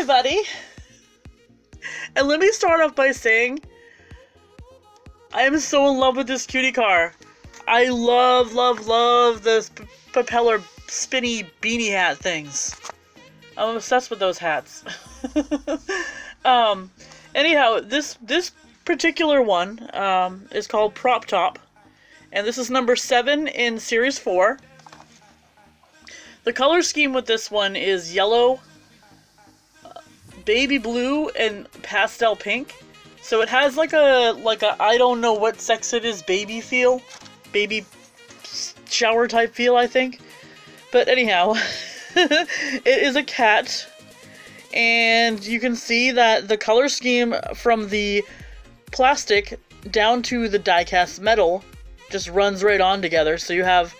everybody! And let me start off by saying I am so in love with this cutie car. I love, love, love the propeller spinny beanie hat things. I'm obsessed with those hats. um, anyhow, this this particular one um, is called Prop Top, and this is number seven in Series Four. The color scheme with this one is yellow, baby blue, and pastel pink. So it has like a like a I don't know what sex it is baby feel, baby shower type feel I think. But anyhow, it is a cat, and you can see that the color scheme from the plastic down to the die-cast metal just runs right on together. So you have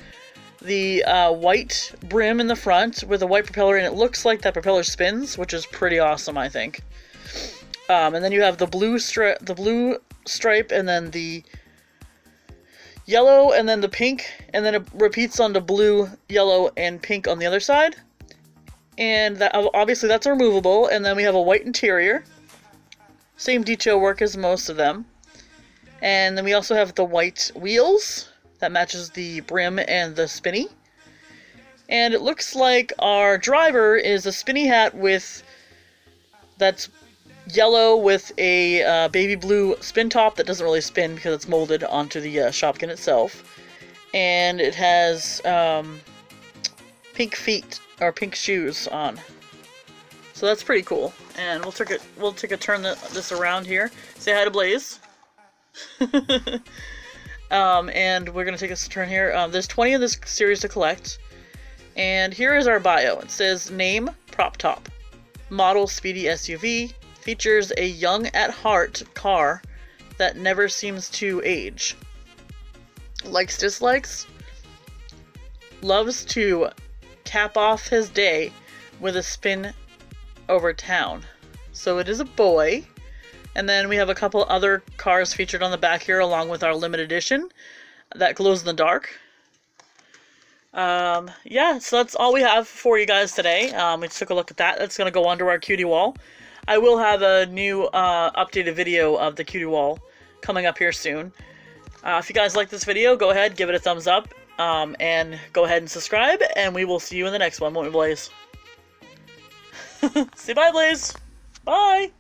the uh, white brim in the front with a white propeller, and it looks like that propeller spins, which is pretty awesome, I think. Um, and then you have the blue stri- the blue stripe, and then the yellow, and then the pink, and then it repeats on the blue, yellow, and pink on the other side. And that obviously that's removable, and then we have a white interior. Same detail work as most of them. And then we also have the white wheels that matches the brim and the spinny. And it looks like our driver is a spinny hat with that's yellow with a uh, baby blue spin top that doesn't really spin because it's molded onto the uh, Shopkin itself. And it has um, pink feet or pink shoes on. So that's pretty cool. And we'll take a we'll take a turn the, this around here. Say hi to Blaze. um, and we're gonna take a turn here. Um, there's 20 of this series to collect. And here is our bio. It says name prop top, model speedy SUV, features a young at heart car that never seems to age. Likes dislikes, loves to cap off his day with a spin over town. So it is a boy. And then we have a couple other cars featured on the back here along with our limited edition that glows in the dark. Um, yeah, so that's all we have for you guys today. Um, we just took a look at that. That's going to go under our cutie wall. I will have a new uh, updated video of the cutie wall coming up here soon. Uh, if you guys like this video, go ahead, give it a thumbs up, um, and go ahead and subscribe, and we will see you in the next one, won't we, Blaze? Say bye, Blaze! Bye!